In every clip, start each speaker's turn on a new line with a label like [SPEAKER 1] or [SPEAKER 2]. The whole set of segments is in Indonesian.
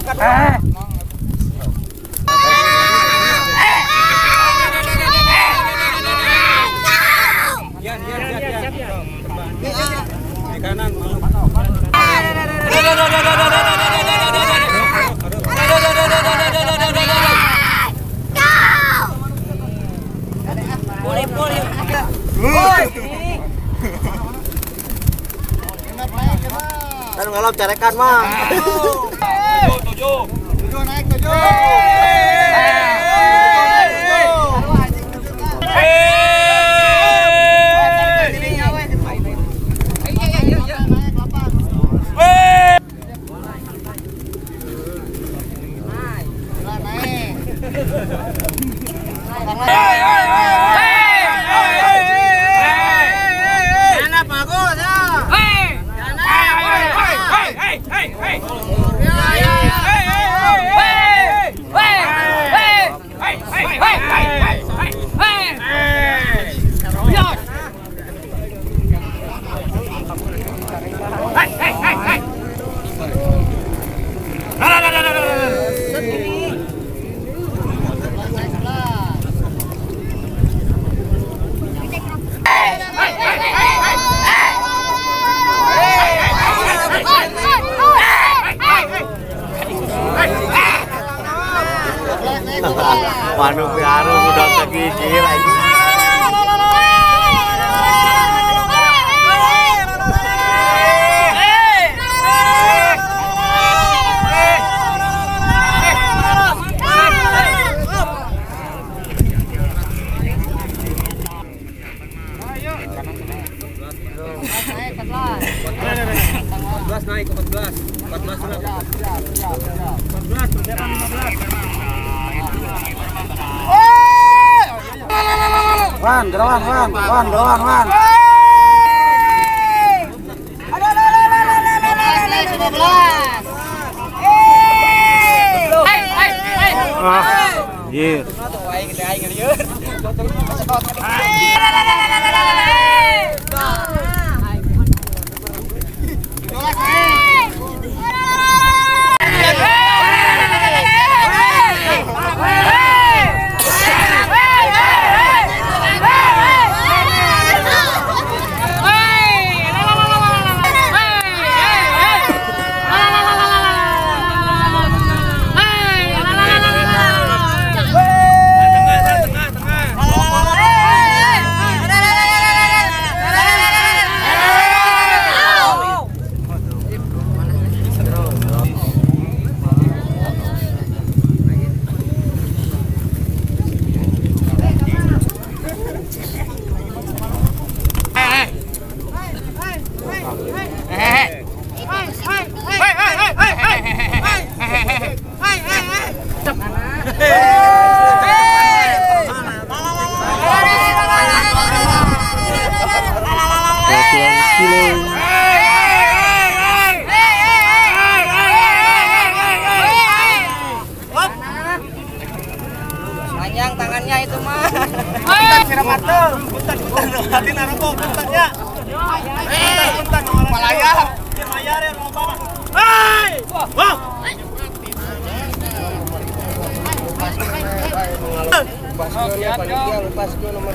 [SPEAKER 1] Boleh.
[SPEAKER 2] Kan ngalap carekan mah. Brasil!
[SPEAKER 3] Wan, gerawan, wan, wan, gerawan, wan. Ah, iya.
[SPEAKER 1] Panjang
[SPEAKER 2] punten hati naroko punten ya. Punten punten Malaya. Malaya re roba. Hai! Wah.
[SPEAKER 1] Nomor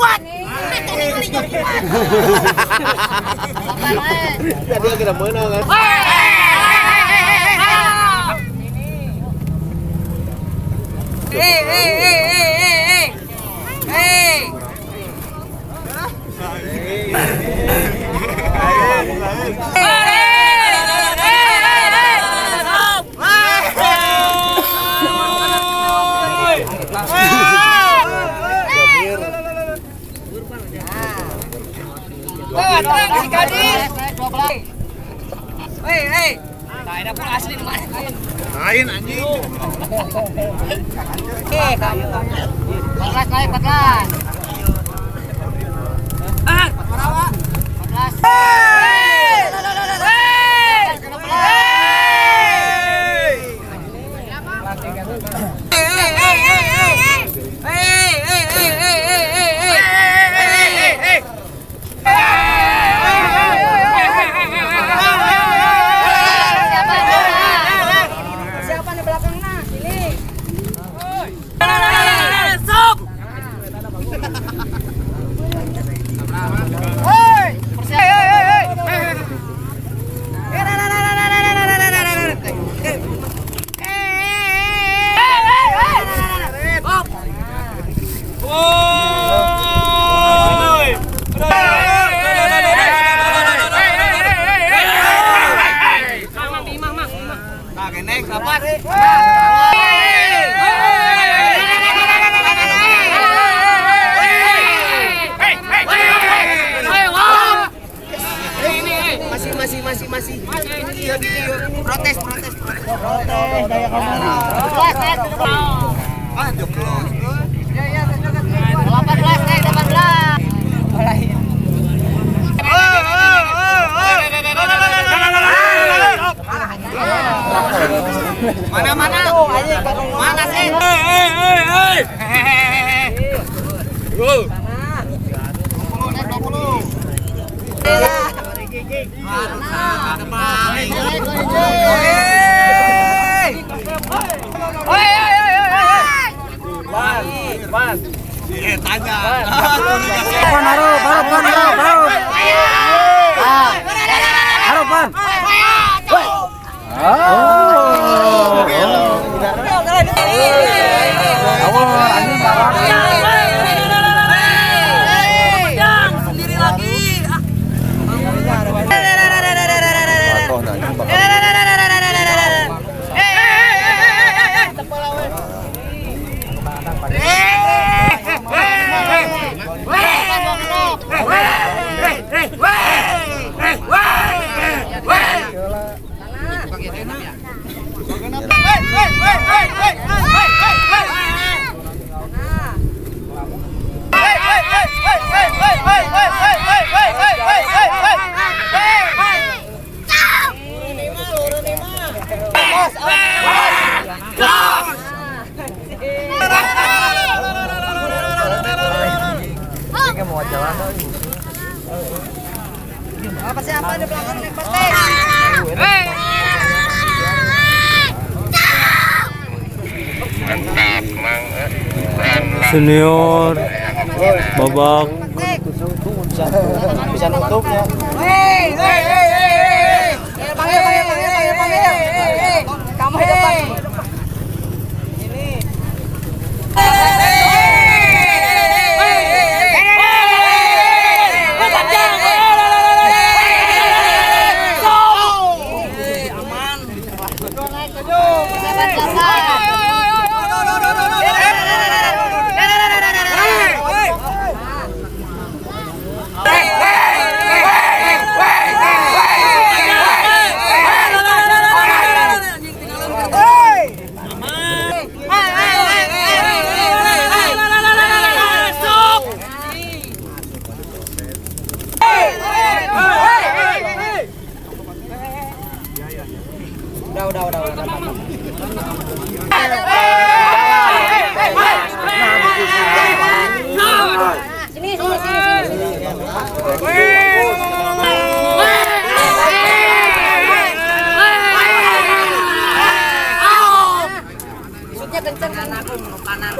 [SPEAKER 2] kuat. Ya dia kena menang kan.
[SPEAKER 1] Hey, hey, hey, hey, hey, hey. Hey. Hey.
[SPEAKER 2] lain anjing.
[SPEAKER 1] Oke, kayu. 14 lain 14. Ah, 14.
[SPEAKER 3] 14. Gol. Oh.
[SPEAKER 1] Apa sih apa di belakang? Naik banteng?
[SPEAKER 3] senior babak
[SPEAKER 2] bisa nutup ya
[SPEAKER 1] kamu ini kenceng. Kanan aku kanan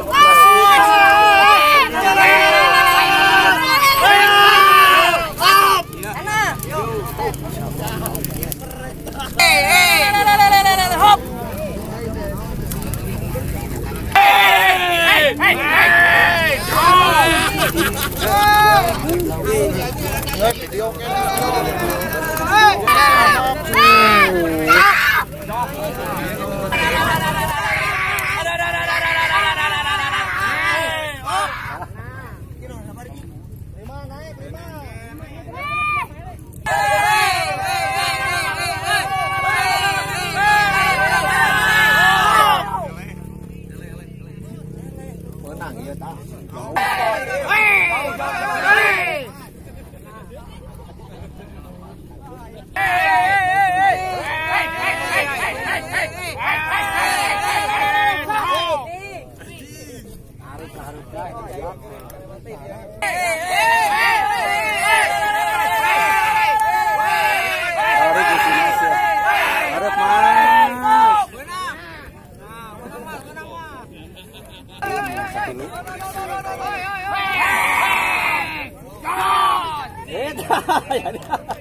[SPEAKER 3] 哈哈哈哈哈！